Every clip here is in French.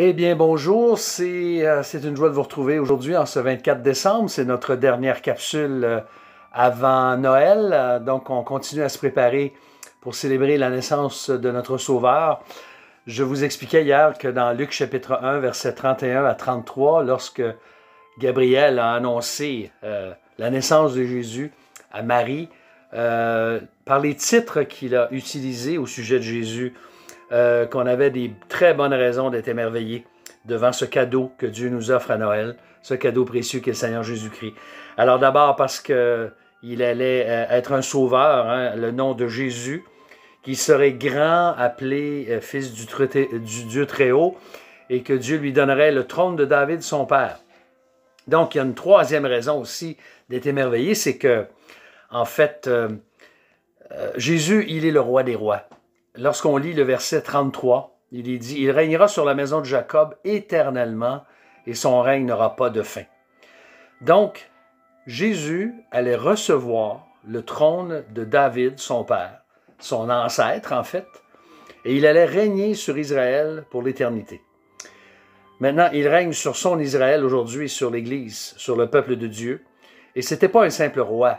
Eh bien, bonjour, euh, c'est une joie de vous retrouver aujourd'hui en ce 24 décembre. C'est notre dernière capsule euh, avant Noël. Euh, donc, on continue à se préparer pour célébrer la naissance de notre Sauveur. Je vous expliquais hier que dans Luc chapitre 1, versets 31 à 33, lorsque Gabriel a annoncé la naissance de Jésus à Marie, par les titres qu'il a utilisés au sujet de Jésus, euh, qu'on avait des très bonnes raisons d'être émerveillés devant ce cadeau que Dieu nous offre à Noël, ce cadeau précieux qu'est le Seigneur Jésus-Christ. Alors d'abord parce qu'il allait euh, être un sauveur, hein, le nom de Jésus, qui serait grand, appelé euh, fils du, du Dieu très haut, et que Dieu lui donnerait le trône de David, son père. Donc, il y a une troisième raison aussi d'être émerveillé, c'est que, en fait, Jésus, il est le roi des rois lorsqu'on lit le verset 33, il est dit, Il régnera sur la maison de Jacob éternellement, et son règne n'aura pas de fin. Donc, Jésus allait recevoir le trône de David, son père, son ancêtre en fait, et il allait régner sur Israël pour l'éternité. Maintenant, il règne sur son Israël aujourd'hui, sur l'Église, sur le peuple de Dieu. Et ce n'était pas un simple roi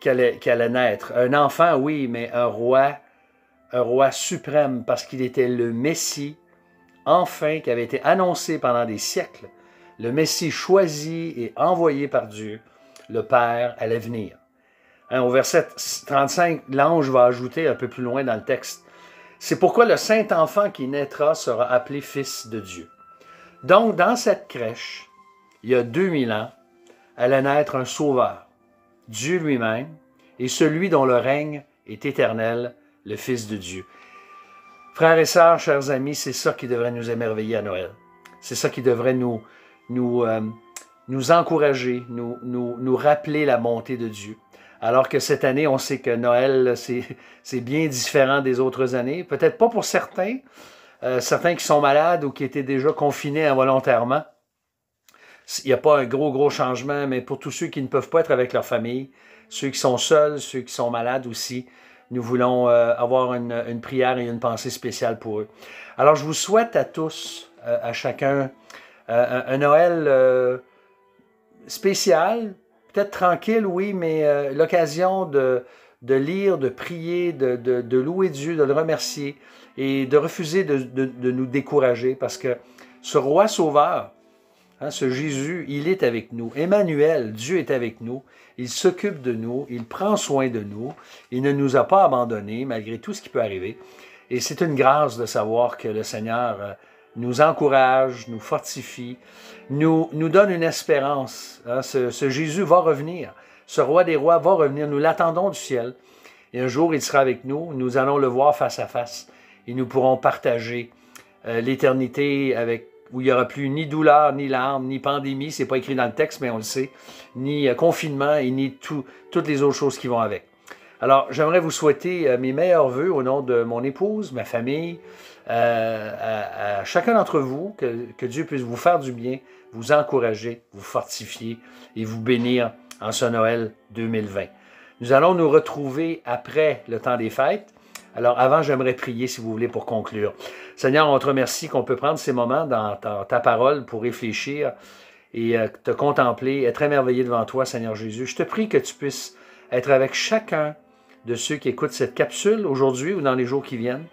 qui qui allait naître. Un enfant, oui, mais un roi un roi suprême parce qu'il était le Messie, enfin, qui avait été annoncé pendant des siècles, le Messie choisi et envoyé par Dieu, le Père, allait venir. Hein, au verset 35, l'ange va ajouter un peu plus loin dans le texte, c'est pourquoi le saint enfant qui naîtra sera appelé fils de Dieu. Donc, dans cette crèche, il y a 2000 ans, allait naître un sauveur, Dieu lui-même, et celui dont le règne est éternel, le Fils de Dieu. Frères et sœurs, chers amis, c'est ça qui devrait nous émerveiller à Noël. C'est ça qui devrait nous, nous, euh, nous encourager, nous, nous, nous rappeler la bonté de Dieu. Alors que cette année, on sait que Noël, c'est bien différent des autres années. Peut-être pas pour certains, euh, certains qui sont malades ou qui étaient déjà confinés involontairement. Il n'y a pas un gros, gros changement, mais pour tous ceux qui ne peuvent pas être avec leur famille, ceux qui sont seuls, ceux qui sont malades aussi, nous voulons euh, avoir une, prière et une pensée spéciale pour eux. Alors, je vous souhaite à tous, euh, à chacun, euh, un, Noël spécial, peut-être tranquille, oui, mais l'occasion de, lire, de prier, de, de, louer Dieu, de le remercier et de refuser de, nous décourager parce que ce roi sauveur, Hein, ce Jésus, il est avec nous. Emmanuel, Dieu est avec nous. Il s'occupe de nous. Il prend soin de nous. Il ne nous a pas abandonnés malgré tout ce qui peut arriver. Et c'est une grâce de savoir que le Seigneur euh, nous encourage, nous fortifie, nous, donne une espérance. Hein. ce, Jésus va revenir. Ce roi des rois va revenir. Nous l'attendons du ciel. Et un jour, il sera avec nous. Nous allons le voir face à face. Et nous pourrons partager euh, l'éternité avec où il n'y aura plus ni douleur, ni larmes, ni pandémie, c'est pas écrit dans le texte, mais on le sait, ni euh, confinement et ni toutes les autres choses qui vont avec. Alors, j'aimerais vous souhaiter euh, mes meilleurs voeux au nom de mon épouse, ma famille, euh, à, chacun d'entre vous, que, que, Dieu puisse vous faire du bien, vous encourager, vous fortifier et vous bénir en ce Noël 2020. Nous allons nous retrouver après le temps des fêtes. Alors avant, j'aimerais prier, si vous voulez, pour conclure. Seigneur, on te remercie qu'on peut prendre ces moments dans ta, parole pour réfléchir et euh, te contempler, être émerveillé devant toi, Seigneur Jésus. Je te prie que tu puisses être avec chacun de ceux qui écoutent cette capsule aujourd'hui ou dans les jours qui viennent,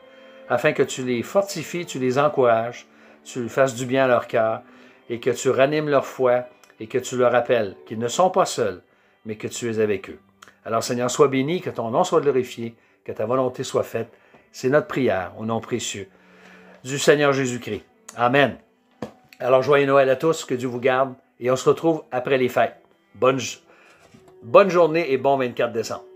afin que tu les fortifies, tu les encourages, tu fasses du bien à leur cœur et que tu ranimes leur foi et que tu leur rappelles qu'ils ne sont pas seuls, mais que tu es avec eux. Alors Seigneur, sois béni, que ton nom soit glorifié que ta volonté soit faite. C'est notre prière au nom précieux du Seigneur Jésus-Christ. Amen. Alors, joyeux Noël à tous, que Dieu vous garde et on se retrouve après les fêtes. Bonne, bonne journée et bon 24 décembre.